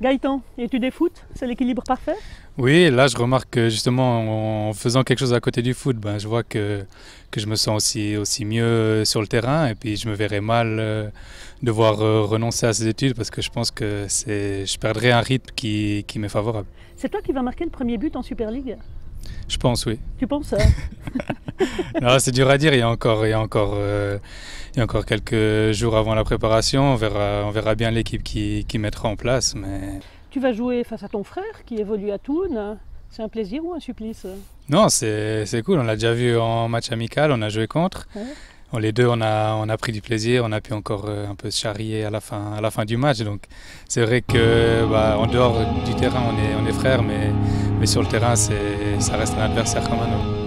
Gaëtan, es-tu des foot? C'est l'équilibre parfait? Oui, là je remarque que justement en faisant quelque chose à côté du foot, ben, je vois que, que je me sens aussi, aussi mieux sur le terrain. Et puis je me verrais mal euh, devoir euh, renoncer à ces études parce que je pense que je perdrais un rythme qui, qui m'est favorable. C'est toi qui vas marquer le premier but en Super League? Je pense, oui. Tu penses Non, c'est dur à dire, il y a encore, il y a encore, euh, il y a encore quelques jours avant la préparation, on verra, on verra bien l'équipe qui, qui mettra en place. Mais... Tu vas jouer face à ton frère qui évolue à Thun. C'est un plaisir ou un supplice? Non, c'est cool. On l'a déjà vu en match amical, on a joué contre. Ouais. les deux, on a, on a pris du plaisir, on a pu encore euh, un peu se charrier à la fin, à la fin du match. Donc c'est vrai que bah, en dehors du terrain, on est, on est frères, mais, mais sur le terrain, ça reste un adversaire comme un autre.